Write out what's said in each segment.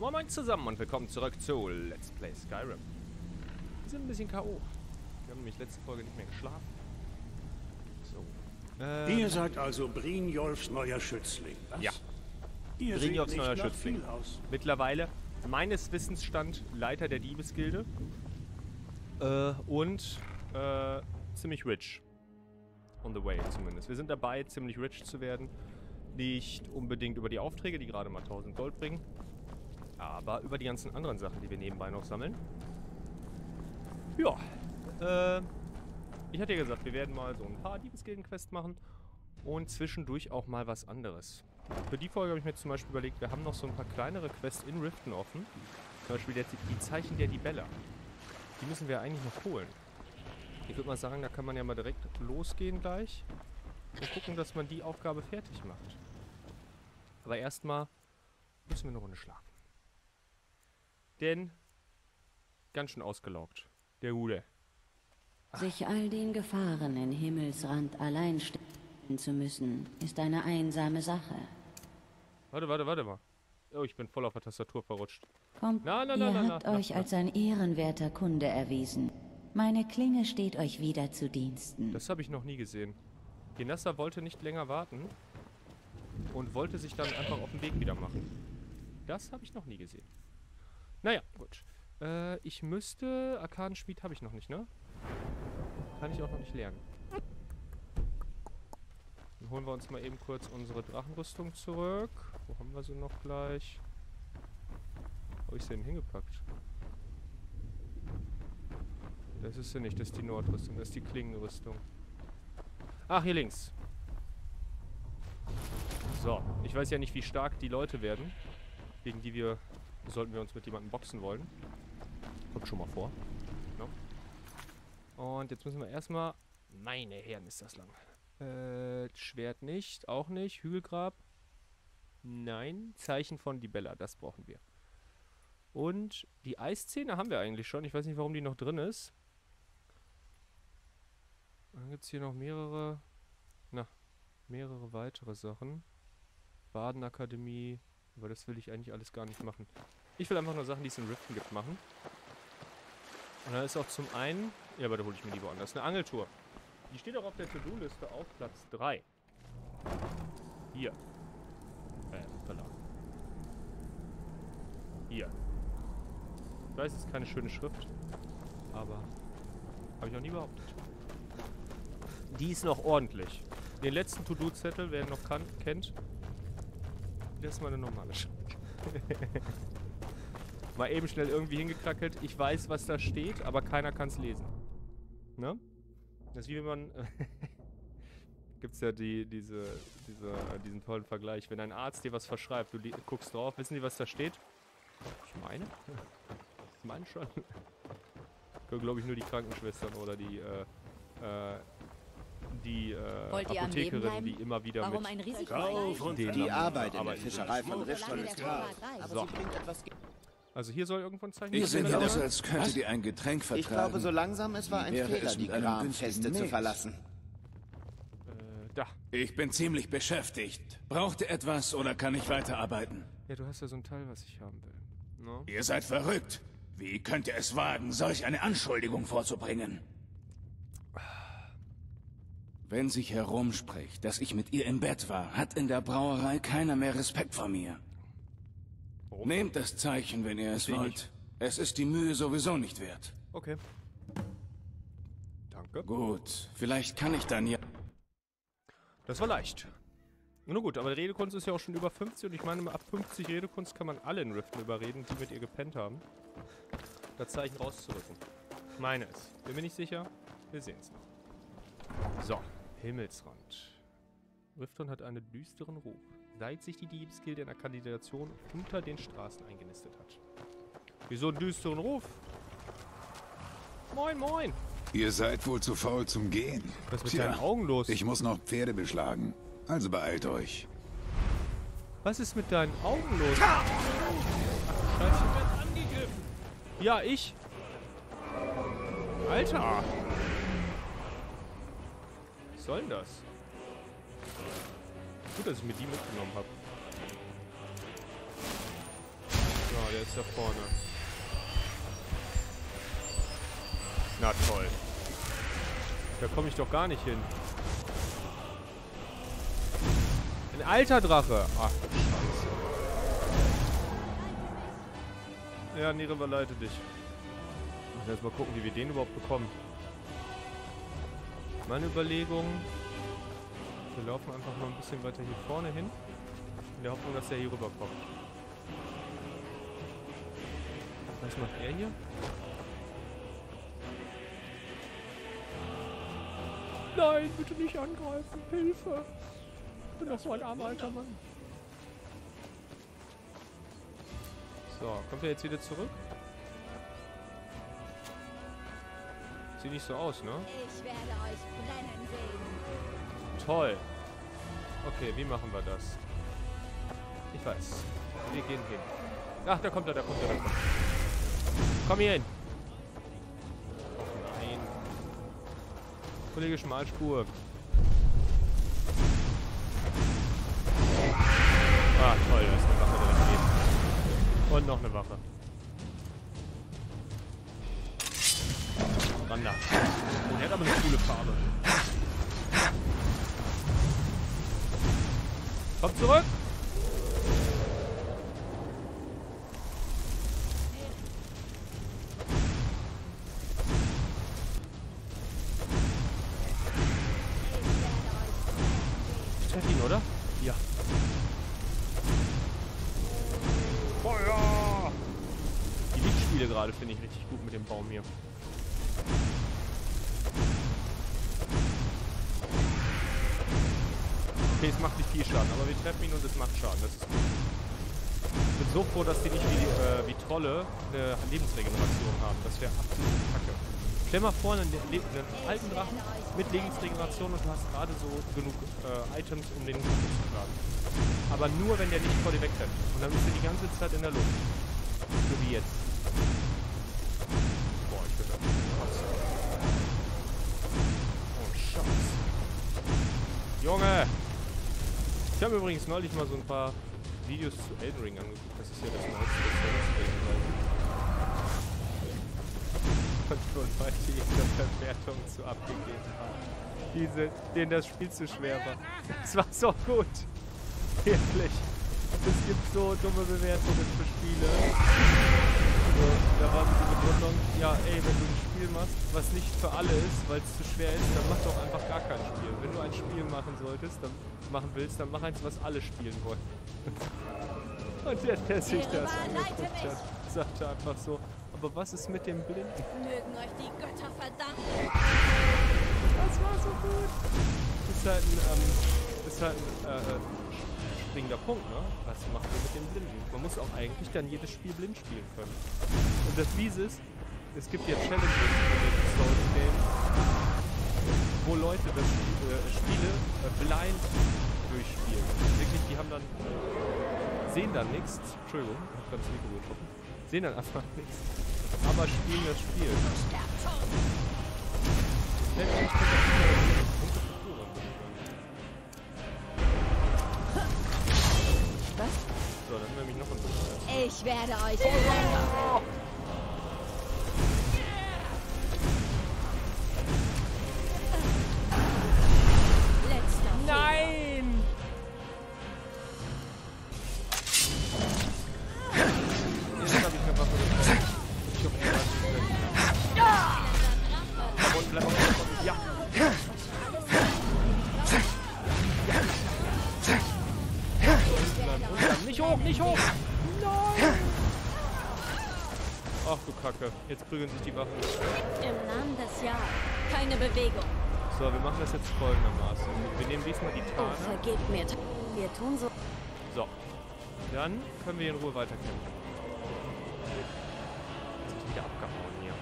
Moin Moin zusammen und willkommen zurück zu Let's Play Skyrim. Wir sind ein bisschen K.O. Wir haben nämlich letzte Folge nicht mehr geschlafen. So. Äh, Ihr seid also Brynjolfs neuer Schützling, was? Ja. Ihr Brynjolfs neuer Schützling. Mittlerweile meines Wissensstand Leiter der Diebesgilde. Äh, und äh, ziemlich rich. On the way zumindest. Wir sind dabei, ziemlich rich zu werden. Nicht unbedingt über die Aufträge, die gerade mal 1000 Gold bringen. Aber über die ganzen anderen Sachen, die wir nebenbei noch sammeln. Ja. Äh, ich hatte ja gesagt, wir werden mal so ein paar Diebesgilden-Quests machen. Und zwischendurch auch mal was anderes. Für die Folge habe ich mir zum Beispiel überlegt, wir haben noch so ein paar kleinere Quests in Riften offen. Zum Beispiel der, die Zeichen der Libella. Die müssen wir eigentlich noch holen. Ich würde mal sagen, da kann man ja mal direkt losgehen gleich. Und gucken, dass man die Aufgabe fertig macht. Aber erstmal müssen wir eine Runde schlafen. Denn ganz schön ausgelaugt. Der Hude. Sich all den Gefahren in Himmelsrand allein stellen zu müssen, ist eine einsame Sache. Warte, warte, warte mal. Oh, ich bin voll auf der Tastatur verrutscht. Kommt, Na, na, ihr na, na, habt na, euch na. als ein ehrenwerter Kunde erwiesen. Meine Klinge steht euch wieder zu Diensten. Das habe ich noch nie gesehen. Genassa wollte nicht länger warten und wollte sich dann einfach auf den Weg wieder machen. Das habe ich noch nie gesehen. Naja, gut. Äh, ich müsste... Arkadenschmied habe ich noch nicht, ne? Kann ich auch noch nicht lernen. Dann holen wir uns mal eben kurz unsere Drachenrüstung zurück. Wo haben wir sie noch gleich? Wo habe ich sie denn hingepackt? Das ist sie nicht, das ist die Nordrüstung, das ist die Klingenrüstung. Ach, hier links. So, ich weiß ja nicht, wie stark die Leute werden, gegen die wir, sollten wir uns mit jemandem boxen wollen. Kommt schon mal vor. No? Und jetzt müssen wir erstmal, meine Herren, ist das lang. Äh, Schwert nicht, auch nicht. Hügelgrab. Nein, Zeichen von Dibella, das brauchen wir. Und die Eiszähne haben wir eigentlich schon. Ich weiß nicht, warum die noch drin ist. Dann gibt es hier noch mehrere, na, mehrere weitere Sachen. Badenakademie, aber das will ich eigentlich alles gar nicht machen. Ich will einfach nur Sachen, die es in Riften gibt, machen. Und dann ist auch zum einen, ja, aber da hole ich mir die woanders, eine Angeltour. Die steht auch auf der To-Do-Liste auf Platz 3. Hier. Äh, Verlag. Hier. Ich weiß, es ist keine schöne Schrift, aber habe ich auch nie behauptet. Die ist noch ordentlich. Den letzten To-Do-Zettel, wer ihn noch kann, kennt, das ist meine normale Schrift. Mal eben schnell irgendwie hingekrackelt. Ich weiß, was da steht, aber keiner kann es lesen. Ne? Das ist wie wenn man... Gibt's ja die, diese, diese, diesen tollen Vergleich. Wenn ein Arzt dir was verschreibt, du guckst drauf, wissen die, was da steht? Ich meine. Ich meine schon. Können, glaube ich, nur die Krankenschwestern oder die, äh, äh, die, äh, Apothekerin, die immer wieder Warum mit ein Risiko Kauf und Den Die Arbeit in der Fischerei von der ist hart. So. Also hier soll irgendwo ein Zeichen seht drin aus, sein. als könntet ihr ein Getränk vertragen. Ich glaube, so langsam es war ein Fehler, es die Gramfeste zu verlassen. Äh, da. Ich bin ziemlich beschäftigt. Braucht ihr etwas oder kann ich weiterarbeiten? Ja, du hast ja so ein Teil, was ich haben will. No? Ihr seid verrückt. Wie könnt ihr es wagen, solch eine Anschuldigung vorzubringen? Wenn sich herumspricht, dass ich mit ihr im Bett war, hat in der Brauerei keiner mehr Respekt vor mir. Warum? Nehmt das Zeichen, wenn ihr es wollt. Es ist die Mühe sowieso nicht wert. Okay. Danke. Gut, vielleicht kann ich dann ja... Das war leicht. Na gut, aber Redekunst ist ja auch schon über 50 und ich meine, ab 50 Redekunst kann man alle in Riften überreden, die mit ihr gepennt haben. Das Zeichen rauszurücken. Ich meine es. Bin mir nicht sicher. Wir sehen es noch. So, Himmelsrand. Rifton hat einen düsteren Ruf, seit sich die Diebesgilde in der Kandidatation unter den Straßen eingenistet hat. Wieso einen düsteren Ruf? Moin, moin! Ihr seid wohl zu faul zum Gehen. Was ist mit Tja, deinen Augen los? Ich muss noch Pferde beschlagen. Also beeilt euch. Was ist mit deinen Augen los? Ach, Scheiße, ich werd angegriffen. Ja, ich. Alter. Soll denn das? Gut, dass ich mir die mitgenommen habe. So, der ist da vorne. Na toll. Da komme ich doch gar nicht hin. Ein alter Drache. Ach. Ja, Nere, leite dich. Müssen jetzt mal gucken, wie wir den überhaupt bekommen. Meine Überlegung. Wir laufen einfach mal ein bisschen weiter hier vorne hin. In der Hoffnung, dass er hier rüberkommt. Was macht er hier? Nein, bitte nicht angreifen. Hilfe. Ich bin doch so ein armer alter Mann. So, kommt er jetzt wieder zurück? Sieht nicht so aus, ne? Ich werde euch brennen sehen. Toll. Okay, wie machen wir das? Ich weiß. Wir gehen hin. Ach, da kommt er, da kommt er, da kommt er. Komm hier hin. Nein. Kollege Schmalspur. Ah, toll, da ist eine Waffe neben. Und noch eine Waffe. Wander. Oh, der hat aber eine coole Farbe. Komm zurück! Gerade finde ich richtig gut mit dem Baum hier. Macht nicht viel Schaden, aber wir treffen ihn und es macht Schaden. Das ist gut. Ich bin so froh, dass die nicht wie, äh, wie Trolle eine Lebensregeneration haben. Das wäre absolut kacke. Stell mal vor, einen, einen alten Drachen mit Lebensregeneration und du hast gerade so genug äh, Items, um den zu schlagen. Aber nur, wenn der nicht vor dir wegrennt. Und dann bist du die ganze Zeit in der Luft. So wie jetzt. Habe übrigens neulich mal so ein paar Videos zu Elden Ring angeguckt. Das ist ja das neueste Und schon weil die ihre Verwertung zu abgegeben haben. Diese, denen das Spiel zu schwer war. Das war so gut. Wirklich. Es gibt so dumme Bewertungen für Spiele. So, da war die Begründung, ja ey, wenn du ein Spiel machst, was nicht für alle ist, weil es zu schwer ist, dann mach doch einfach gar kein Spiel. Wenn du ein Spiel machen solltest, dann machen willst, dann mach eins, was alle spielen wollen. Und der, der sich das angeguckt hat, sagte einfach so, aber was ist mit dem Blinden? Mögen euch die Götter verdammen. Das war so gut. Ist halt ein, ähm, ist halt ein, äh, springender Punkt, ne? Was machen wir mit den Blinden? Man muss auch eigentlich dann jedes Spiel blind spielen können. Und das Fiese ist, es gibt ja Challenges in den Souls Games, wo Leute das äh, Spiele äh, blind durchspielen. Wirklich, die haben dann, sehen dann nichts, Entschuldigung, ich hab ganz Mikro getroffen, sehen dann einfach nichts, aber spielen das Spiel. Was? So, dann haben wir nämlich noch ein bisschen. Ich werde euch brennen. Kacke, jetzt prügeln sich die Waffen. Im Namen des Ja. Keine Bewegung. So, wir machen das jetzt folgendermaßen. Wir nehmen diesmal die Oh, vergebt mir. Wir tun so. So. Dann können wir in Ruhe weiterkämpfen. Jetzt ist wieder abgehauen hier.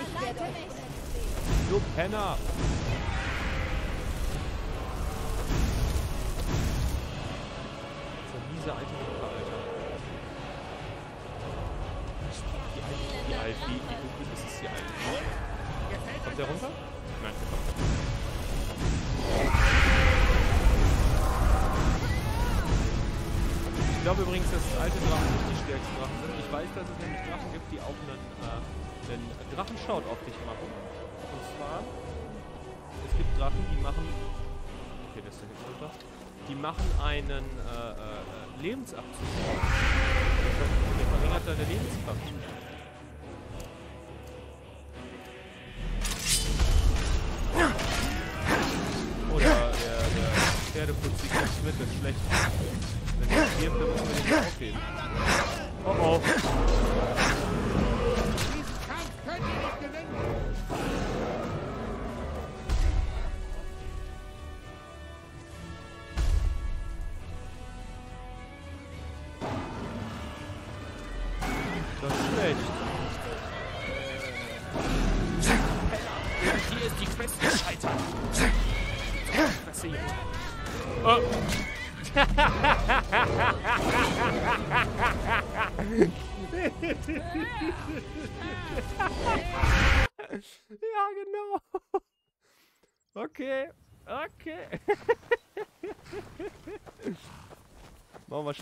Ich werde euch Du Penner! Lebensabzug. Der verringert deine Lebenskraft. Oder der, der Pferdeputzi kommt mit, ist schlecht. Wenn der stirbt, dann müssen wir den aufheben. Oh oh.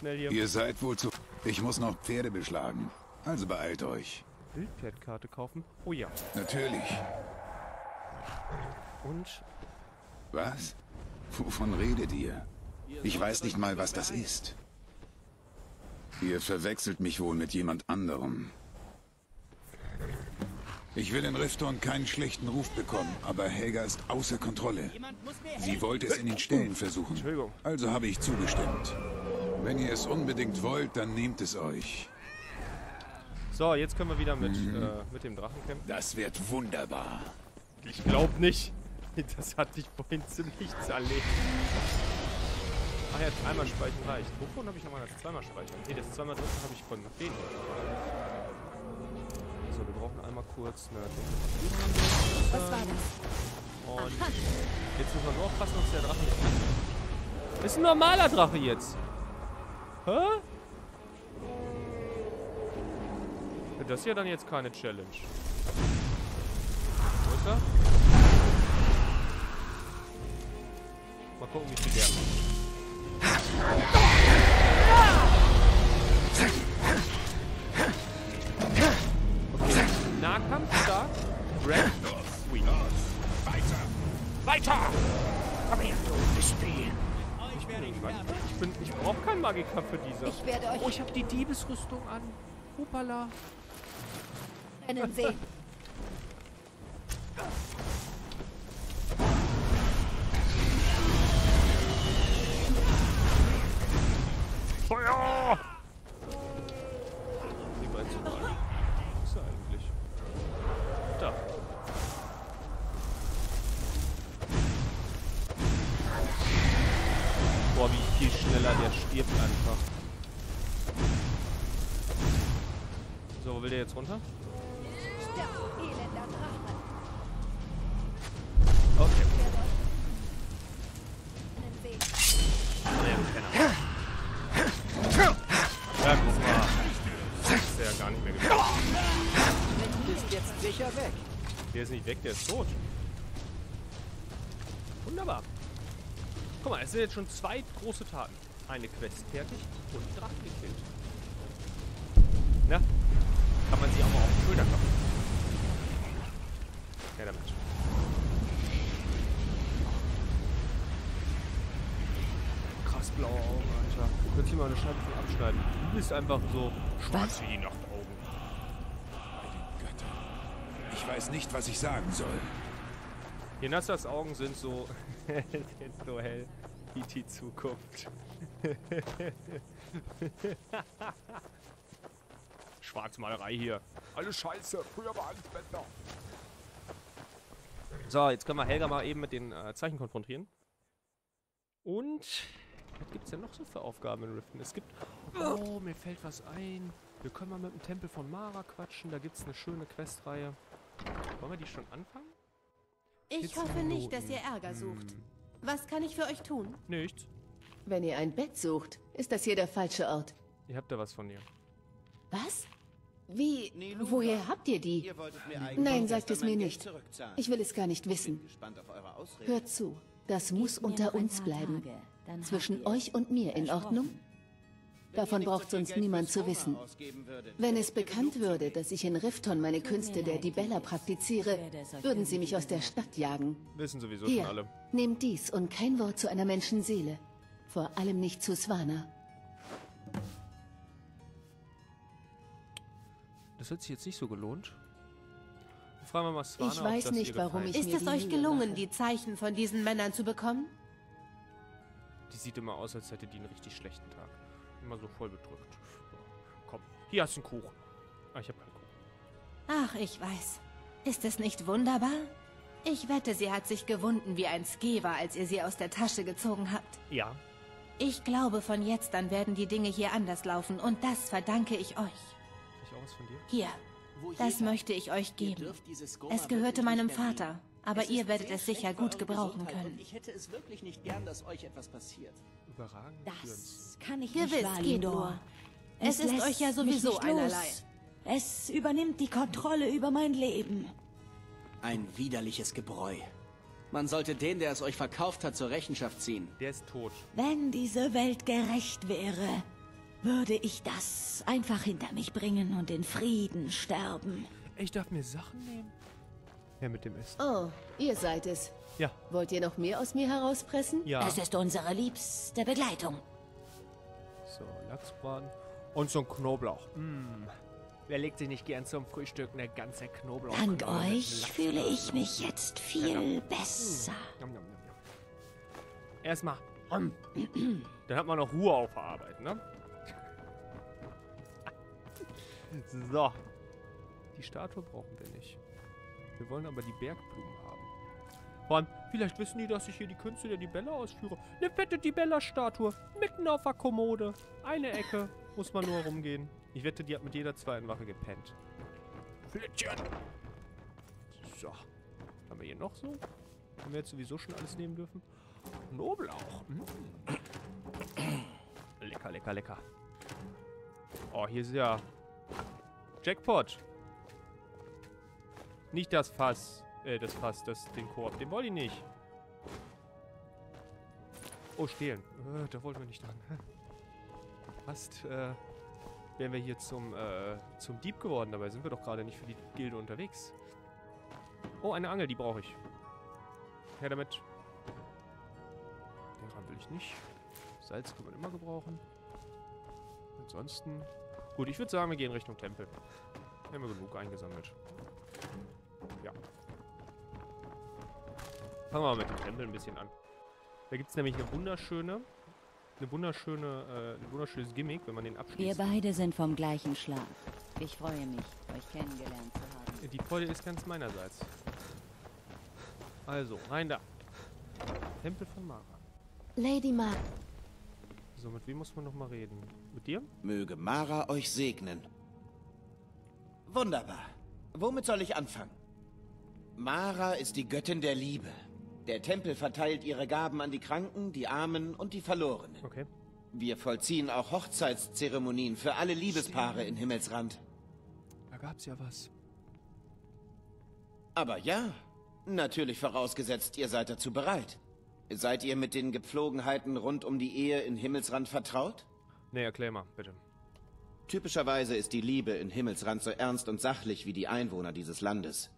Schnell hier. Ihr seid wohl zu... Ich muss noch Pferde beschlagen. Also beeilt euch. Wildpferdkarte kaufen. Oh ja. Natürlich. Und Was? Wovon redet ihr? Ich weiß nicht mal, was das ist. Ihr verwechselt mich wohl mit jemand anderem. Ich will in Riftorn keinen schlechten Ruf bekommen, aber Helga ist außer Kontrolle. Sie wollte es in den Ställen versuchen. Entschuldigung. Also habe ich zugestimmt. Wenn ihr es unbedingt wollt, dann nehmt es euch. so, jetzt können wir wieder mit, äh, mit dem Drachen kämpfen. Das wird wunderbar. Ich glaube nicht. Das hat dich vorhin ziemlich zerlegt. Ach ja, einmal speichern reicht. Wovon habe ich nochmal das zweimal speichern? Nee, das zweimal drücken habe ich von denen. So, wir brauchen einmal kurz eine Was war das? Und jetzt müssen wir nur aufpassen, dass der Drache nicht... Ist ein normaler Drache jetzt. Hä? Das ist ja dann jetzt keine Challenge. Wo ist er? Mal gucken, wie viel der macht. Okay, Nahkampf stark. Red. Sweet. Weiter! Komm her, du Spiel. Ich, bin, ich brauche keinen Magiker für diese. Ich werde euch Oh, ich habe die Diebesrüstung an. Hupala. rennen sehen. Feuer! Jetzt runter? Okay. Ja, Penner. Ja, guck mal. Das ist ja gar nicht mehr gekommen. Ist jetzt sicher weg. Der ist nicht weg, der ist tot. Wunderbar. Guck mal, es sind jetzt schon zwei große Taten. Eine Quest fertig und Drachen gekillt. Na? Sie auch mal auf die Schulter klopfen. Ja, damit. Krass blaue Augen, Alter. Könnte ich mal eine Scheibe von abschneiden. Du bist einfach so schwarz wie die Nachtaugen. Götter. Ich weiß nicht, was ich sagen soll. Hinassas Augen sind so, sind so hell wie die Zukunft. Schwarzmalerei hier. Alles scheiße. Früher war alles besser. So, jetzt können wir Helga mal eben mit den äh, Zeichen konfrontieren. Und was gibt's denn noch so für Aufgaben in Riften? Es gibt... Oh, mir fällt was ein. Wir können mal mit dem Tempel von Mara quatschen. Da gibt's eine schöne Questreihe. Wollen wir die schon anfangen? Ich 14 hoffe nicht, dass ihr Ärger sucht. Was kann ich für euch tun? Nichts. Wenn ihr ein Bett sucht, ist das hier der falsche Ort. Ihr habt da was von ihr. Was? Wie? Woher habt ihr die? Nein, sagt es mir nicht. Ich will es gar nicht wissen. Hört zu. Das muss unter uns bleiben. Zwischen euch und mir, in Ordnung? Davon braucht uns niemand zu wissen. Wenn es bekannt würde, dass ich in Rifton meine Künste der Dibella praktiziere, würden sie mich aus der Stadt jagen. Wissen sowieso schon Hier, alle. nehmt dies und kein Wort zu einer Menschenseele. Vor allem nicht zu Swana. Das hat sich jetzt nicht so gelohnt. Fragen wir mal Swana, Ich weiß das nicht, warum ich Ist es euch gelungen, mache. die Zeichen von diesen Männern zu bekommen? Die sieht immer aus, als hätte die einen richtig schlechten Tag. Immer so voll bedrückt. Komm, hier hast du einen Kuchen. Ah, ich hab keinen Kuchen. Ach, ich weiß. Ist es nicht wunderbar? Ich wette, sie hat sich gewunden wie ein Skeva, als ihr sie aus der Tasche gezogen habt. Ja. Ich glaube, von jetzt an werden die Dinge hier anders laufen und das verdanke ich euch. Was von dir? Hier, das möchte ich euch geben. Es gehörte meinem Vater, aber ihr werdet es sicher gut gebrauchen können. Ich hätte es wirklich nicht gern, dass euch etwas passiert. Überragend. Das kann ich Gewiss, nicht, Valindor. nur. Es ist lässt euch ja sowieso einerlei. Es übernimmt die Kontrolle über mein Leben. Ein widerliches Gebräu. Man sollte den, der es euch verkauft hat, zur Rechenschaft ziehen. Der ist tot. Wenn diese Welt gerecht wäre, würde ich das einfach hinter mich bringen und in Frieden sterben. Ich darf mir Sachen nehmen? Ja, mit dem Essen. Oh, ihr seid es. Ja, Wollt ihr noch mehr aus mir herauspressen? ja. Es ist unsere liebste Begleitung. So, Lachsbraten. Und so ein Knoblauch. Mm. Wer legt sich nicht gern zum Frühstück eine ganze Knoblauch? Dank euch fühle ich mich jetzt viel besser. Nom, nom. Erstmal. mm. Dann hat man noch Ruhe auf der Arbeit, ne? So. Die Statue brauchen wir nicht. Wir wollen aber die Bergblumen haben. Vor allem, vielleicht wissen die, dass ich hier die Künste der Dibella ausführe. Eine fette Dibella-Statue. Mitten auf der Kommode. Eine Ecke. Muss man nur rumgehen. Ich wette, die hat mit jeder zweiten Wache gepennt. Flittchen. So. Haben wir hier noch so? Haben wir jetzt sowieso schon alles nehmen dürfen? Knoblauch. Mm. Lecker, lecker, lecker. Oh, hier ist ja... Jackpot. Nicht das Fass. Äh, das Fass, das, den Korb. Den wollte ich nicht. Oh, stehlen. Äh, da wollten wir nicht dran. Fast, äh, wären wir hier zum, äh, zum Dieb geworden. Dabei sind wir doch gerade nicht für die Gilde unterwegs. Oh, eine Angel, die brauche ich. Her damit. Den Rahmen will ich nicht. Salz kann man immer gebrauchen. Ansonsten... Gut, ich würde sagen, wir gehen Richtung Tempel. Wir haben ja genug eingesammelt. Ja. Fangen wir mal mit dem Tempel ein bisschen an. Da gibt es nämlich eine wunderschöne... Eine wunderschöne, äh, ein wunderschönes Gimmick, wenn man den Wir abschließt. beide sind vom gleichen Schlag. Ich freue mich, euch kennengelernt zu haben. Die Freude ist ganz meinerseits. Also, rein da. Tempel von Mara. Lady Mar. So, mit wem muss man noch mal reden? Mit dir? Möge Mara euch segnen. Wunderbar. Womit soll ich anfangen? Mara ist die Göttin der Liebe. Der Tempel verteilt ihre Gaben an die Kranken, die Armen und die Verlorenen. Okay. Wir vollziehen auch Hochzeitszeremonien für alle Liebespaare in Himmelsrand. Da gab's ja was. Aber ja, natürlich vorausgesetzt, ihr seid dazu bereit. Seid ihr mit den Gepflogenheiten rund um die Ehe in Himmelsrand vertraut? Nee, erklär mal, bitte. Typischerweise ist die Liebe in Himmelsrand so ernst und sachlich wie die Einwohner dieses Landes.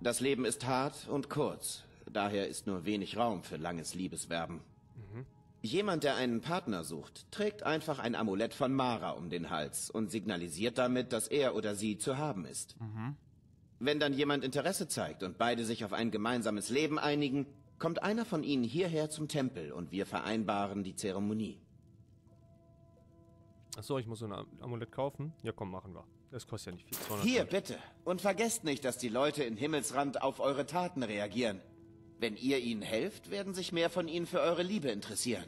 Das Leben ist hart und kurz, daher ist nur wenig Raum für langes Liebeswerben. Jemand, der einen Partner sucht, trägt einfach ein Amulett von Mara um den Hals und signalisiert damit, dass er oder sie zu haben ist. Wenn dann jemand Interesse zeigt und beide sich auf ein gemeinsames Leben einigen, kommt einer von ihnen hierher zum Tempel und wir vereinbaren die Zeremonie. Achso, ich muss so ein Am- Amulett kaufen? Ja, komm, machen wir. Das kostet ja nicht viel. 200 Hier, bitte. Und vergesst nicht, dass die Leute in Himmelsrand auf eure Taten reagieren. Wenn ihr ihnen helft, werden sich mehr von ihnen für eure Liebe interessieren.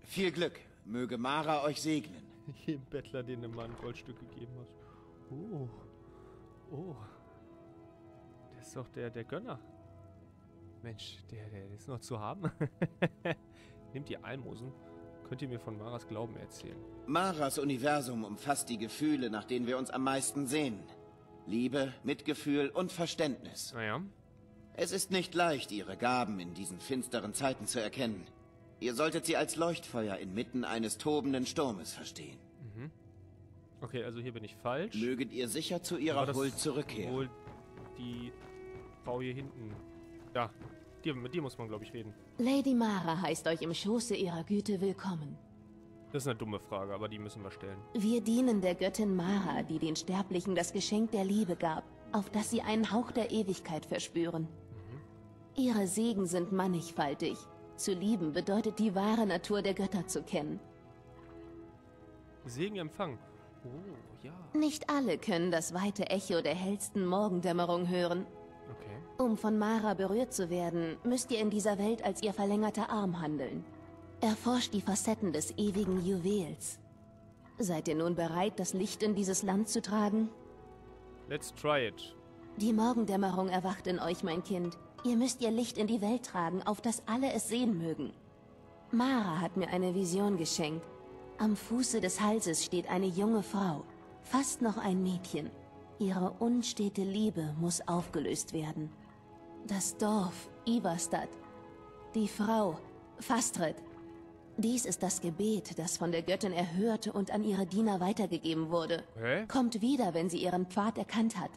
Viel Glück. Möge Mara euch segnen. Jedem Bettler, den du mal ein Goldstück gegeben hast. Oh. Oh. Der ist doch der, der Gönner. Mensch, der, der ist noch zu haben. Nehmt ihr Almosen? Könnt ihr mir von Maras Glauben erzählen? Maras Universum umfasst die Gefühle, nach denen wir uns am meisten sehnen. Liebe, Mitgefühl und Verständnis. Naja. Es ist nicht leicht, ihre Gaben in diesen finsteren Zeiten zu erkennen. Ihr solltet sie als Leuchtfeuer inmitten eines tobenden Sturmes verstehen. Okay, also hier bin ich falsch. Möget ihr sicher zu ihrer Huld zurückkehren. Wohl die Frau hier hinten. Da. Die, mit dir muss man, glaube ich, reden. Lady Mara heißt euch im Schoße ihrer Güte willkommen. Das ist eine dumme Frage, aber die müssen wir stellen. Wir dienen der Göttin Mara, die den Sterblichen das Geschenk der Liebe gab, auf dass sie einen Hauch der Ewigkeit verspüren. Ihre Segen sind mannigfaltig. Zu lieben bedeutet die wahre Natur der Götter zu kennen. Segen empfangen. Oh, ja. Nicht alle können das weite Echo der hellsten Morgendämmerung hören. Okay. Um von Mara berührt zu werden, müsst ihr in dieser Welt als ihr verlängerter Arm handeln. Erforscht die Facetten des ewigen Juwels. Seid ihr nun bereit, das Licht in dieses Land zu tragen? Let's try it. Die Morgendämmerung erwacht in euch, mein Kind. Ihr müsst ihr Licht in die Welt tragen, auf das alle es sehen mögen. Mara hat mir eine Vision geschenkt. Am Fuße des Halses steht eine junge Frau, fast noch ein Mädchen. Ihre unstete Liebe muss aufgelöst werden. Das Dorf, Iverstadt. Die Frau, Fastred. Dies ist das Gebet, das von der Göttin erhört und an ihre Diener weitergegeben wurde. Hä? Kommt wieder, wenn sie ihren Pfad erkannt hat.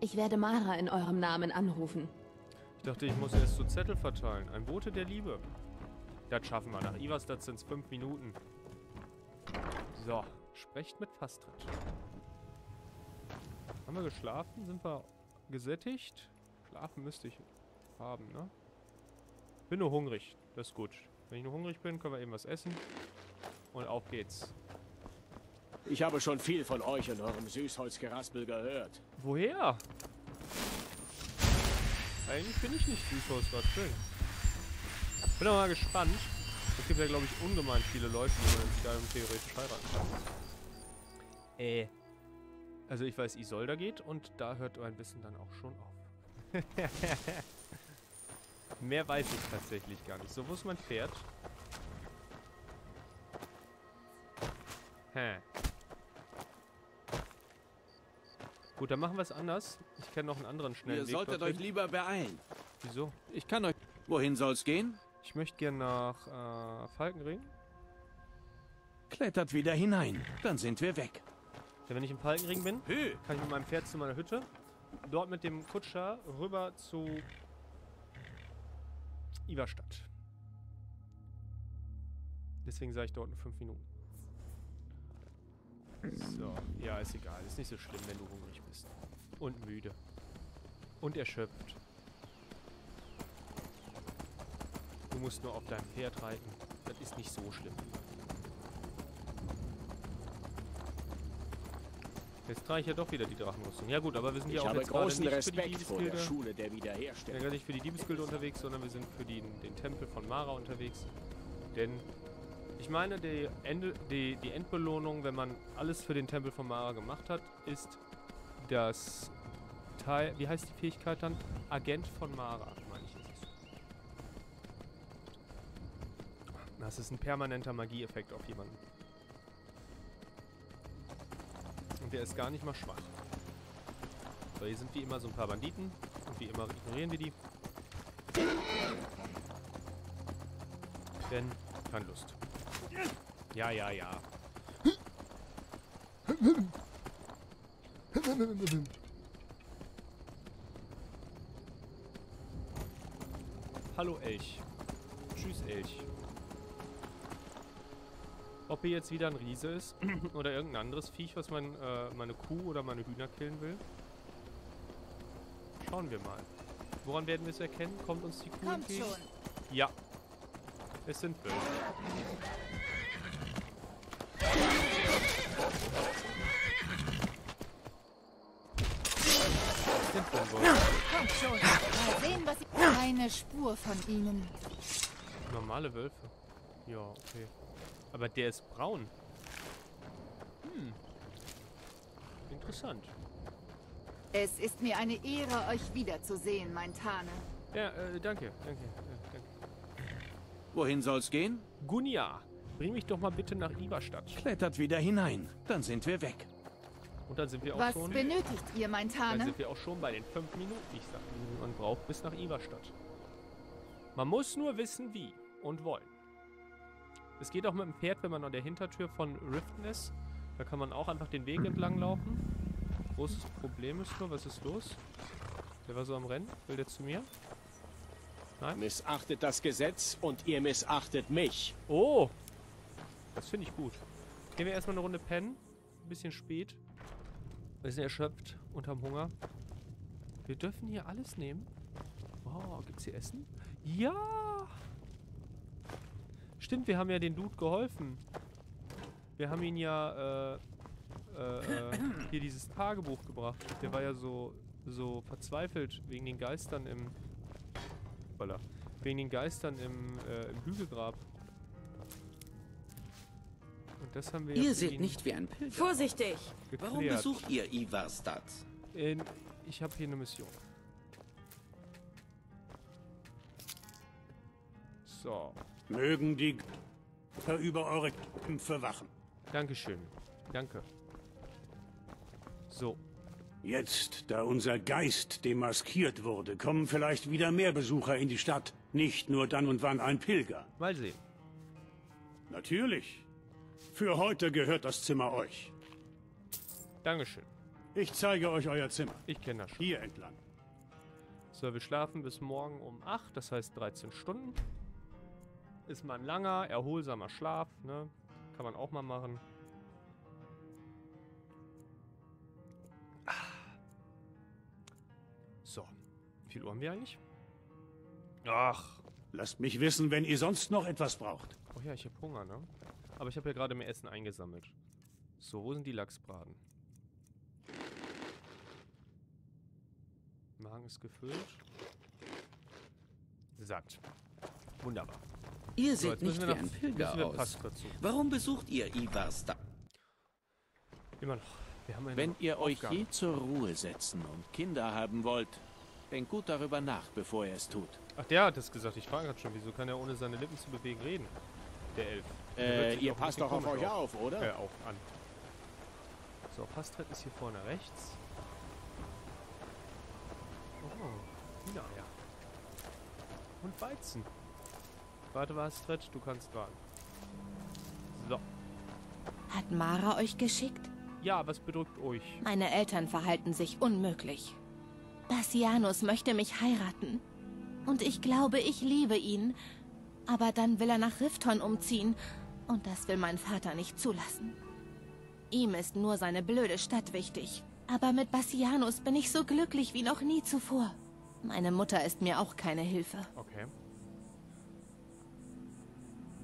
Ich werde Mara in eurem Namen anrufen. Ich dachte, ich muss erst so Zettel verteilen. Ein Bote der Liebe. Das schaffen wir. Nach Iverstadt sind es fünf Minuten. So, sprecht mit Fastrit. Haben wir geschlafen? Sind wir gesättigt? Schlafen müsste ich haben, ne? Bin nur hungrig. Das ist gut. Wenn ich nur hungrig bin, können wir eben was essen. Und auf geht's. Ich habe schon viel von euch und eurem Süßholzgeraspel gehört. Woher? Eigentlich bin ich nicht Süßholzraspeln. Bin aber mal gespannt. Es gibt ja, glaube ich, ungemein viele Leute, die man sich da theoretisch heiraten kann. Äh. Also ich weiß, Isolda geht und da hört mein Wissen dann auch schon auf. Mehr weiß ich tatsächlich gar nicht. So, wo ist mein Pferd? Hä. Gut, dann machen wir es anders. Ich kenne noch einen anderen schnellen Ihr Weg solltet dorthin. euch lieber beeilen. Wieso? Ich kann euch... Wohin soll's gehen? Ich möchte gerne nach äh, Falkenring. Klettert wieder hinein. Dann sind wir weg. Ja, wenn ich im Falkenring bin, kann ich mit meinem Pferd zu meiner Hütte, dort mit dem Kutscher rüber zu Iverstadt. Deswegen sage ich dort in fünf Minuten. So, ja, ist egal. Ist nicht so schlimm, wenn du hungrig bist. Und müde. Und erschöpft. Du musst nur auf deinem Pferd reiten. Das ist nicht so schlimm. Jetzt trage ich ja doch wieder die Drachenrüstung. Ja gut, aber wir sind Ich ja auch jetzt gerade großen nicht für die Respekt vor der. Schule der Wir sind Wiederherstellung. nicht für die Diebesgilde unterwegs, sondern wir sind für den, den Tempel von Mara unterwegs. Denn ich meine, die, Ende, die, die Endbelohnung, wenn man alles für den Tempel von Mara gemacht hat, ist das Teil, wie heißt die Fähigkeit dann? Agent von Mara, meine ich. Das ist ein permanenter Magieeffekt auf jemanden. Der ist gar nicht mal schwach. So, hier sind wie immer so ein paar Banditen. Und wie immer ignorieren wir die. Denn keine Lust. Ja, ja, ja. Hallo Elch. Tschüss Elch. Ob hier jetzt wieder ein Riese ist oder irgendein anderes Viech, was mein, äh, meine Kuh oder meine Hühner killen will. Schauen wir mal. Woran werden wir es erkennen? Kommt uns die Kuh Kommt entgegen? schon. Ja. Es sind Wölfe. Sind Wölfe. Kommt schon. Mal sehen, was ich... Keine Spur von ihnen. Normale Wölfe. Ja, okay. Aber der ist braun. Hm. Interessant. Es ist mir eine Ehre, euch wiederzusehen, mein Tane. Ja, äh, danke, danke, äh, danke. Wohin soll's gehen? Gunja, bring mich doch mal bitte nach Iverstadt. Klettert wieder hinein. Dann sind wir weg. Und dann sind wir auch Was schon. benötigt ihr, mein Dann Tane? sind wir auch schon bei den fünf Minuten, die ich sagte, die man braucht bis nach Iverstadt. Man muss nur wissen, wie und wollen. Es geht auch mit dem Pferd, wenn man an der Hintertür von Riften ist. Da kann man auch einfach den Weg entlang laufen. Großes Problem ist nur, was ist los? Der war so am Rennen. Will der zu mir? Nein? Missachtet das Gesetz und ihr missachtet mich. Oh! Das finde ich gut. Gehen wir erstmal eine Runde pennen. Ein bisschen spät. Wir sind erschöpft unterm Hunger. Wir dürfen hier alles nehmen. Oh, gibt's hier Essen? Ja! Stimmt, wir haben ja den Dude geholfen. Wir haben ihn ja, äh, äh, äh, hier dieses Tagebuch gebracht. Der war ja so, so verzweifelt wegen den Geistern im, Voila. wegen den Geistern im, äh, im Hügelgrab. Und das haben wir Ihr für seht nicht wie ein Pilger. Vorsichtig! Warum geklärt. besucht ihr Ivarstadt? In, ich habe hier eine Mission. So, Mögen die Götter über eure Kämpfe wachen. Dankeschön. Danke. So, Jetzt, da unser Geist demaskiert wurde, kommen vielleicht wieder mehr Besucher in die Stadt. Nicht nur dann und wann ein Pilger. mal sehen. Natürlich. Für heute gehört das Zimmer euch. Dankeschön. Ich zeige euch euer Zimmer. Ich kenne das schon. Hier entlang. So, wir schlafen bis morgen um 8, das heißt 13 Stunden. Ist mal ein langer, erholsamer Schlaf, ne? Kann man auch mal machen. So, wie viel Uhr haben wir eigentlich? Ach. Lasst mich wissen, wenn ihr sonst noch etwas braucht. Oh ja, ich habe Hunger, ne? Aber ich habe ja gerade mehr Essen eingesammelt. So, wo sind die Lachsbraten? Magen ist gefüllt. Satt. Wunderbar. Ihr So, seht müssen nicht wie noch- ein Pilger aus. Warum besucht ihr Ivarstadt? Immer noch. Wir haben Wenn ihr euch Aufgabe. je zur Ruhe setzen und Kinder haben wollt, denkt gut darüber nach, bevor ihr es tut. Ach, der hat es gesagt. Ich frage gerade schon, wieso kann er ohne seine Lippen zu bewegen reden? Der Elf. Der Äh, ihr auch passt doch auf euch auf, oder? Äh, auf an. So, Pastret ist hier vorne rechts. Oh, Hühnereier. Und Weizen. Warte, Pastret, du kannst warten. So. Hat Mara euch geschickt? Ja, was bedrückt euch? Meine Eltern verhalten sich unmöglich. Bassianus möchte mich heiraten. Und ich glaube, ich liebe ihn. Aber dann will er nach Rifton umziehen. Und das will mein Vater nicht zulassen. Ihm ist nur seine blöde Stadt wichtig. Aber mit Bassianus bin ich so glücklich wie noch nie zuvor. Meine Mutter ist mir auch keine Hilfe. Okay.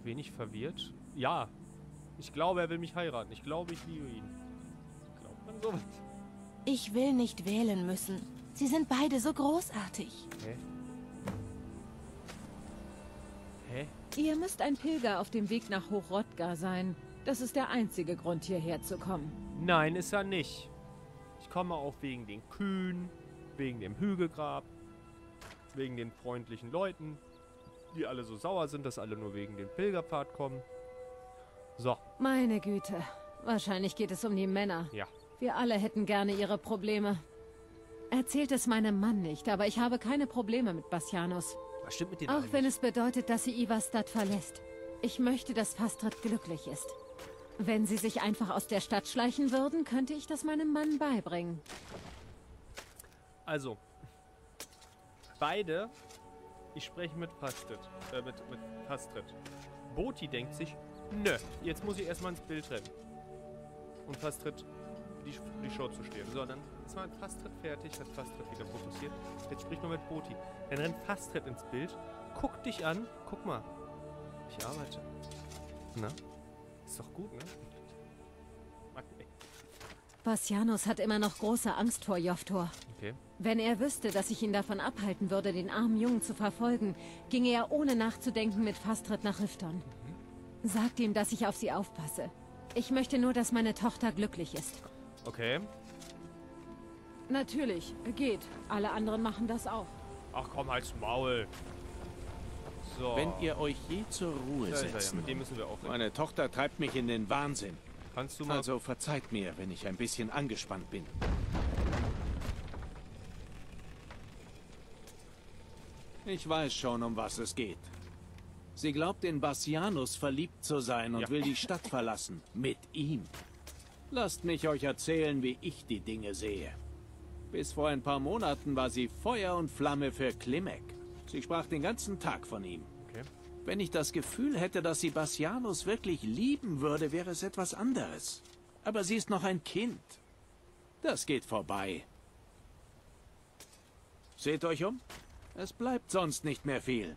Wenig verwirrt. Ja. Ich glaube, er will mich heiraten. Ich glaube, ich liebe ihn. Glaubt man sowas? Ich will nicht wählen müssen. Sie sind beide so großartig. Hä? Hä? Ihr müsst ein Pilger auf dem Weg nach Hochrodgar sein. Das ist der einzige Grund, hierher zu kommen. Nein, ist er nicht. Ich komme auch wegen den Kühen, wegen dem Hügelgrab, wegen den freundlichen Leuten, die alle so sauer sind, dass alle nur wegen dem Pilgerpfad kommen. So, Meine Güte. Wahrscheinlich geht es um die Männer. ja. Wir alle hätten gerne ihre Probleme. Erzählt es meinem Mann nicht, aber ich habe keine Probleme mit Bassianus. Was stimmt mit den Auch wenn es bedeutet, dass sie Ivarstadt verlässt. Ich möchte, dass Fastrid glücklich ist. Wenn sie sich einfach aus der Stadt schleichen würden, könnte ich das meinem Mann beibringen. Also, beide, ich spreche mit Fastrit, äh, mit, mit Fastrit. Boti denkt sich, nö, jetzt muss ich erstmal ins Bild rennen. Und Fastrit die, die Show zu stehen. So, dann ist mal Fastrit fertig, hat Fastrit wieder fokussiert. Jetzt spricht man mit Boti. Dann rennt Fastrit ins Bild, guckt dich an, guck mal. Ich arbeite. Na? Ist doch gut, ne? Bassianus hat immer noch große Angst vor Joftor. Okay. Wenn er wüsste, dass ich ihn davon abhalten würde, den armen Jungen zu verfolgen, ginge er ohne nachzudenken mit Fastrit nach Rifton. Sagt ihm, dass ich auf sie aufpasse. Ich möchte nur, dass meine Tochter glücklich ist. Okay. Natürlich, geht. Alle anderen machen das auch. Ach komm, halt's Maul. So. Wenn ihr euch je zur Ruhe er ja, setzen. mit dem müssen wir auch reden. Meine Tochter treibt mich in den Wahnsinn. Kannst du mal... Also verzeiht mir, wenn ich ein bisschen angespannt bin. Ich weiß schon, um was es geht. Sie glaubt in Bassianus verliebt zu sein und Ja. will die Stadt verlassen. Mit ihm. Lasst mich euch erzählen, wie ich die Dinge sehe. Bis vor ein paar Monaten war sie Feuer und Flamme für Klimek. Sie sprach den ganzen Tag von ihm. Wenn ich das Gefühl hätte, dass sie Bassianus wirklich lieben würde, wäre es etwas anderes. Aber sie ist noch ein Kind. Das geht vorbei. Seht euch um. Es bleibt sonst nicht mehr viel.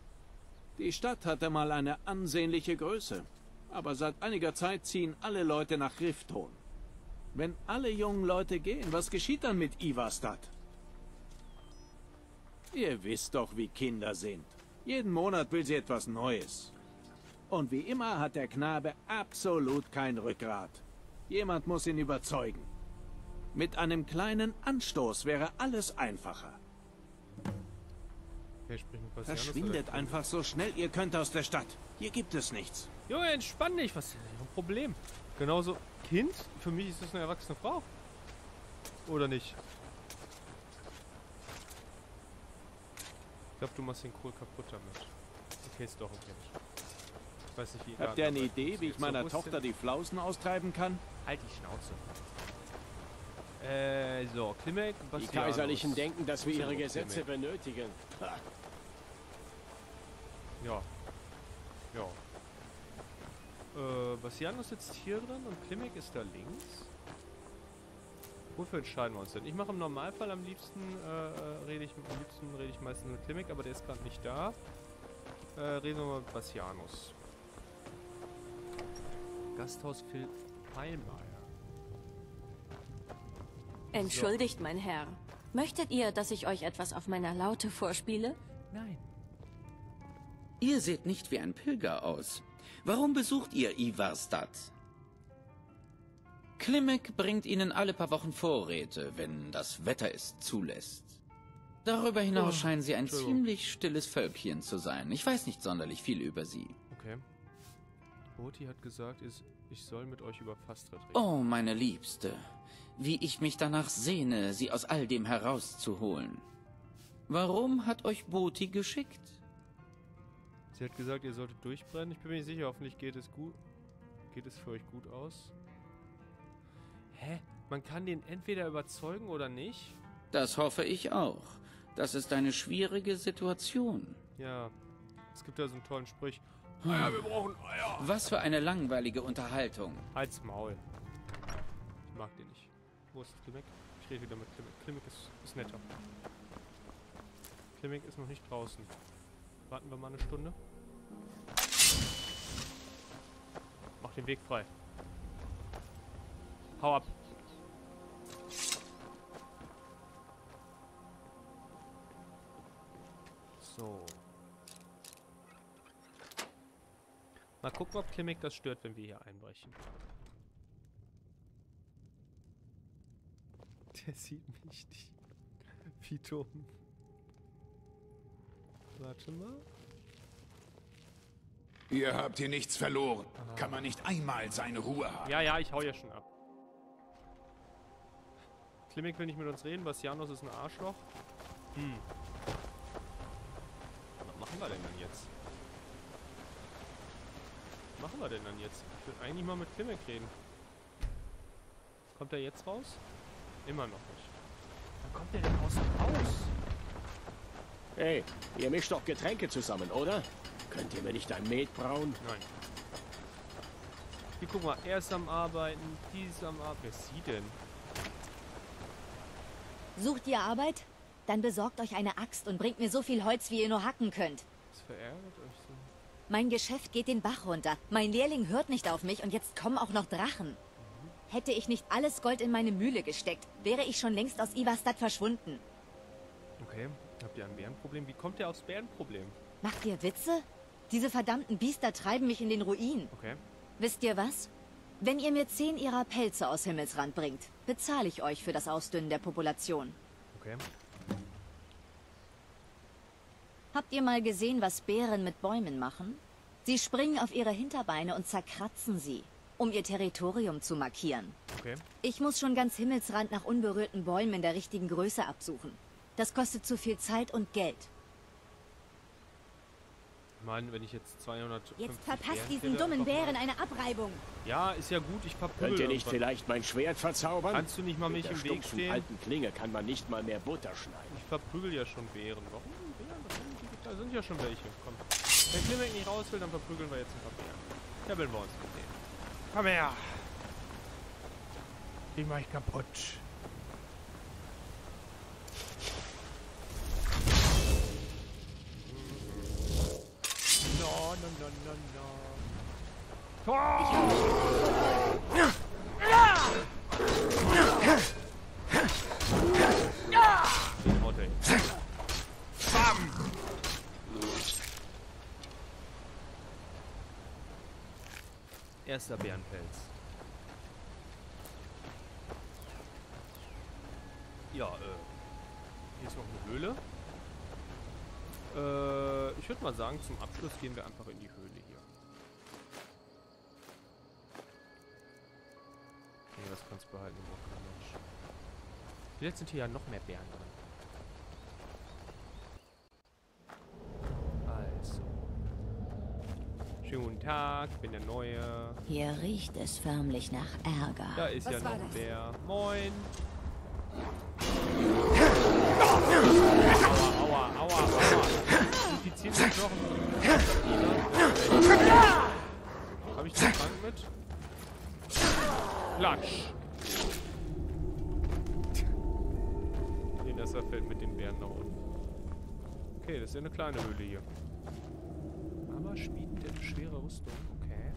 Die Stadt hatte mal eine ansehnliche Größe. Aber seit einiger Zeit ziehen alle Leute nach Rifton. Wenn alle jungen Leute gehen, was geschieht dann mit Ivastad? Ihr wisst doch, wie Kinder sind. Jeden Monat will sie etwas Neues. Und wie immer hat der Knabe absolut kein Rückgrat. Jemand muss ihn überzeugen. Mit einem kleinen Anstoß wäre alles einfacher. Verschwindet einfach so schnell ihr könnt aus der Stadt. Hier gibt es nichts. Junge, entspann dich. Was ist denn ein Problem? Genauso, Kind? Für mich ist das eine erwachsene Frau. Oder nicht? Glaube, du machst den Kohl kaputt damit. Okay, ist doch Kind. Ich weiß nicht, wie Habt ihr eine Idee, wie ich so meiner wusste- Tochter die Flausen austreiben kann? Halt die Schnauze. Äh, so, Klimek, Die. Kaiserlichen denken, dass wir ist ihre Gesetze Klimek? benötigen. Ha. Ja. Ja. Äh, Bastianus sitzt hier drin und Klimek ist da links. Wofür entscheiden wir uns denn? Ich mache im Normalfall am liebsten, äh, äh, rede ich, am liebsten rede ich meistens mit Klimek, aber der ist gerade nicht da. Äh, reden wir mal mit Bastianus. Gasthaus Phil Heilmeier. Entschuldigt, mein Herr. Möchtet ihr, dass ich euch etwas auf meiner Laute vorspiele? Nein. Ihr seht nicht wie ein Pilger aus. Warum besucht ihr Ivarstad? Klimek bringt ihnen alle paar Wochen Vorräte, wenn das Wetter es zulässt. Darüber hinaus Oh, scheinen sie ein ziemlich stilles Völkchen zu sein. Ich weiß nicht sonderlich viel über sie. Okay. Boti hat gesagt, ich soll mit euch über Fastret reden. Oh, meine Liebste, wie ich mich danach sehne, sie aus all dem herauszuholen. Warum hat euch Boti geschickt? Sie hat gesagt, ihr solltet durchbrennen. Ich bin mir nicht sicher, hoffentlich geht es gut. Geht es für euch gut aus? Hä? Man kann den entweder überzeugen oder nicht? Das hoffe ich auch. Das ist eine schwierige Situation. Ja. Es gibt ja so einen tollen Sprich. Eier, wir brauchen Eier. Was für eine langweilige Unterhaltung. Halt's Maul. Ich mag den nicht. Wo ist Klimek? Ich rede wieder mit Klimek. Klimek ist, ist netter. Klimek ist noch nicht draußen. Warten wir mal eine Stunde. Mach den Weg frei. Hau ab. So. Mal gucken, ob Klimek das stört, wenn wir hier einbrechen. Der sieht mich nicht. Wie dumm. Warte mal. Ihr habt hier nichts verloren. Kann man nicht einmal seine Ruhe haben? Ja, ja, ich hau ja schon ab. Klimek will nicht mit uns reden, Bastianus ist ein Arschloch. Hm. Was machen wir denn dann jetzt? Was machen wir denn dann jetzt? Ich will eigentlich mal mit Klimek reden. Kommt er jetzt raus? Immer noch nicht. Wann kommt der denn aus dem Haus? Hey, ihr mischt doch Getränke zusammen, oder? Könnt ihr mir nicht ein Met brauen? Nein. Hier, guck mal, er ist am Arbeiten, die ist am Arbeiten. Wer ist sie denn? Sucht ihr Arbeit? Dann besorgt euch eine Axt und bringt mir so viel Holz, wie ihr nur hacken könnt. Was verärgert euch so? Mein Geschäft geht den Bach runter. Mein Lehrling hört nicht auf mich und jetzt kommen auch noch Drachen. Hätte ich nicht alles Gold in meine Mühle gesteckt, wäre ich schon längst aus Ivastad verschwunden. Okay, habt ihr ein Bärenproblem? Wie kommt ihr aufs Bärenproblem? Macht ihr Witze? Diese verdammten Biester treiben mich in den Ruin. Okay. Wisst ihr was? Wenn ihr mir zehn ihrer Pelze aus Himmelsrand bringt, bezahle ich euch für das Ausdünnen der Population. Okay. Habt ihr mal gesehen, was Bären mit Bäumen machen? Sie springen auf ihre Hinterbeine und zerkratzen sie, um ihr Territorium zu markieren. Okay. Ich muss schon ganz Himmelsrand nach unberührten Bäumen in der richtigen Größe absuchen. Das kostet zu viel Zeit und Geld. Ich meine, wenn ich jetzt 200. Jetzt verpasst diesen dummen Bären eine Abreibung. Ja, ist ja gut, ich verprügel Könnt ihr nicht irgendwann. vielleicht mein Schwert verzaubern? Kannst du nicht mal mich Mit der im Weg stehen? alten Klinge kann man nicht mal mehr Butter schneiden. Ich verprügel ja schon Bären. Warum Bären? Da sind- Da ja schon welche. Komm. Wenn Klimek nicht raus will, dann verprügeln wir jetzt ein paar Bären. Käbbeln wir uns mit denen. Komm her! Die mach ich kaputt. No, no, no, no, no. Tor! Den haut er hin. Bam! Erster Bärenpelz. Ja, äh. Hier ist noch eine Höhle. Äh, ich würde mal sagen, zum Abschluss gehen wir einfach in die Höhle behalten, überhaupt kein Mensch. Vielleicht sind hier ja noch mehr Bären drin. Also. Schönen guten Tag, ich bin der Neue. Hier riecht es förmlich nach Ärger. Da ist Was ja noch ein? Bär. Moin. Aua, aua, aua, aua. Infizierte Knochen. Habe ich den Trank mit? Klatsch. Das fällt mit den Bären nach unten. Okay, das ist ja eine kleine Höhle hier. Aber spielt eine schwere Rüstung. Okay.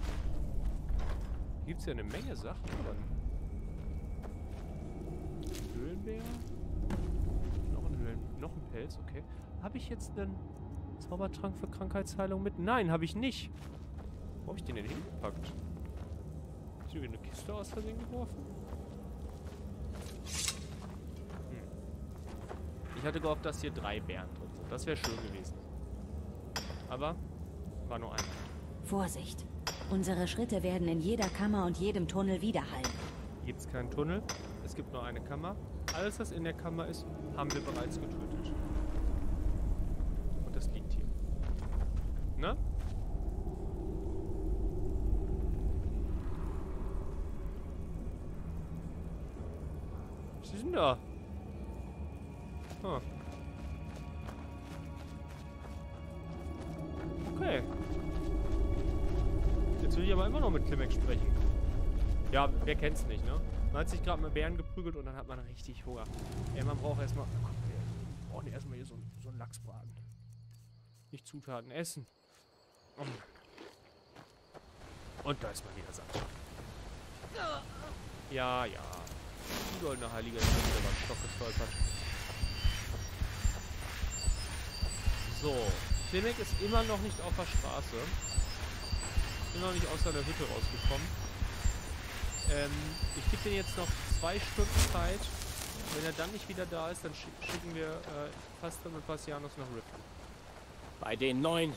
Gibt es ja eine Menge Sachen drin. Höhlenbär. Noch ein Höhlen, noch ein Pelz, okay. Habe ich jetzt einen Zaubertrank für Krankheitsheilung mit? Nein, habe ich nicht. Wo habe ich den denn hingepackt? Ich irgendwie eine Kiste aus Versehen geworfen? Ich hatte gehofft, dass hier drei Bären drin sind. Das wäre schön gewesen. Aber war nur einer. Vorsicht. Unsere Schritte werden in jeder Kammer und jedem Tunnel widerhallen. Gibt es keinen Tunnel. Es gibt nur eine Kammer. Alles, was in der Kammer ist, haben wir bereits getötet. Und das liegt hier. Ne? Was ist denn da? Huh. Okay. Jetzt will ich aber immer noch mit Klimek sprechen. Ja, wer kennt's nicht, ne? Man hat sich gerade mit Bären geprügelt und dann hat man richtig Hunger. Ey, man braucht erstmal. Wir brauchen erstmal hier so, so einen Lachsbraten. Nicht Zutaten, essen. Mm. Und da ist man wieder satt. Ja, ja. Die goldene Heilige ist wieder beim Stock gestolpert. So. Klimek ist immer noch nicht auf der Straße. Immer noch nicht aus seiner Hütte rausgekommen. Ähm, ich gebe den jetzt noch zwei Stunden Zeit. Wenn er dann nicht wieder da ist, dann schi schicken wir äh, Fastan und Passianus nach Riften. Bei den Neuen,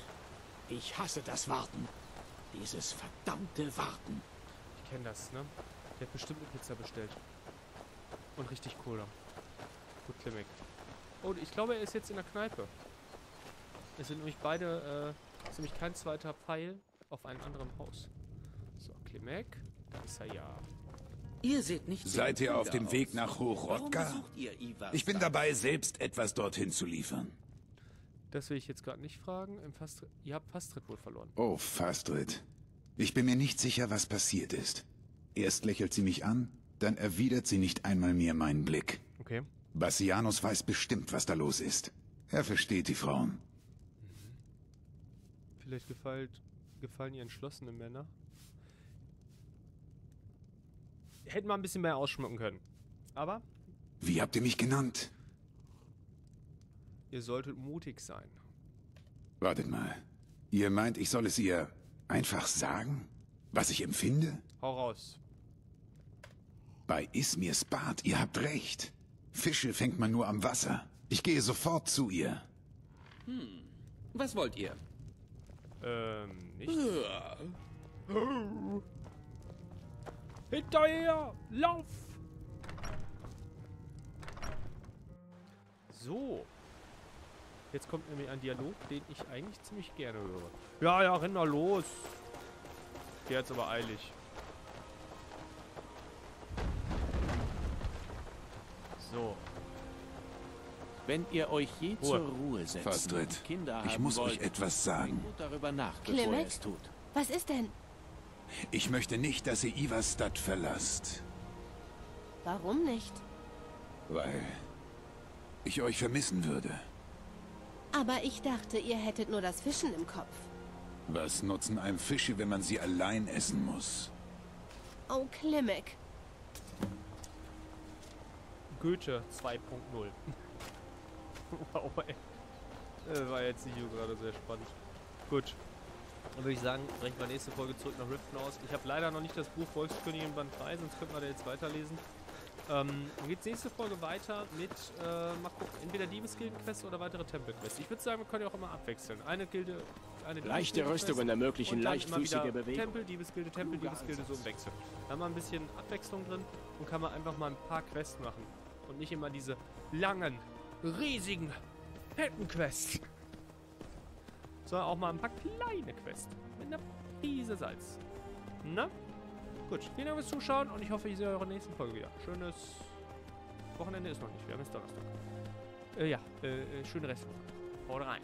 ich hasse das Warten. Dieses verdammte Warten. Ich kenne das, ne? Der hat bestimmt eine Pizza bestellt. Und richtig Cola. Gut, Klimek. Oh, ich glaube, er ist jetzt in der Kneipe. Es sind nämlich beide, äh, ist nämlich kein zweiter Pfeil auf einem anderen Haus. So, Klimek. Da ist er ja. Ihr seht nicht Seid ihr auf dem aus. Weg nach Ivars Ich bin dabei, selbst etwas dorthin zu liefern. Das will ich jetzt gerade nicht fragen. Im Fastrit Ihr habt Fastrit wohl verloren. Oh, Fastrid. Ich bin mir nicht sicher, was passiert ist. Erst lächelt sie mich an, dann erwidert sie nicht einmal mir meinen Blick. Okay. Bassianus weiß bestimmt, was da los ist. Er versteht die Frauen. Vielleicht gefällt, gefallen ihr entschlossene Männer. Hätten wir ein bisschen mehr ausschmücken können. Aber Wie habt ihr mich genannt? ihr solltet mutig sein. Wartet mal. Ihr meint, ich soll es ihr einfach sagen? Was ich empfinde? Hau raus. Bei Ismirs Bad, ihr habt recht. Fische fängt man nur am Wasser. Ich gehe sofort zu ihr. Hm. Was wollt ihr? Ähm, nichts. Hinterher! Lauf! So. Jetzt kommt nämlich ein Dialog, den ich eigentlich ziemlich gerne höre. Ja, ja, renn mal los. Der hat's aber eilig. So. Wenn ihr euch je Ruhe. zur Ruhe setzt Fastrit, und Kinder ich muss wollt, euch etwas sagen. darüber nach, es tut. Was ist denn? Ich möchte nicht, dass ihr Ivarstadt verlasst, Warum nicht? weil ich euch vermissen würde. Aber ich dachte, ihr hättet nur das Fischen im Kopf. Was nutzen einem Fische, wenn man sie allein essen muss? Oh, Klimek. Goethe 2.0. wow, ey. Das war jetzt nicht gerade sehr spannend. Gut. Dann würde ich sagen, brechen wir nächste Folge zurück nach Riften aus. Ich habe leider noch nicht das Buch Volkskönigin Band 3, sonst könnten wir da jetzt weiterlesen. Ähm, dann geht's nächste Folge weiter mit, äh, mal gucken, entweder Diebesgilden-Quest oder weitere Tempel-Quests. Ich würde sagen, wir können ja auch immer abwechseln. Eine Gilde, eine Leichte Rüstungen ermöglichen leichtfüßige Bewegung. Tempel, Diebesgilde, Tempel, Kluger Diebesgilde, so im. Wechsel. Da haben wir ein bisschen Abwechslung drin und kann man einfach mal ein paar Quests machen. Und nicht immer diese langen, riesigen Kettenquests. Sondern auch mal ein paar kleine Quests. Mit einer Prise Salz. Na? Gut, vielen Dank fürs Zuschauen und ich hoffe, ich sehe eure nächsten Folge wieder. Schönes Wochenende ist noch nicht. Wir haben jetzt Donnerstag. Äh, ja, äh, äh, schöne Restwoche. Haut rein.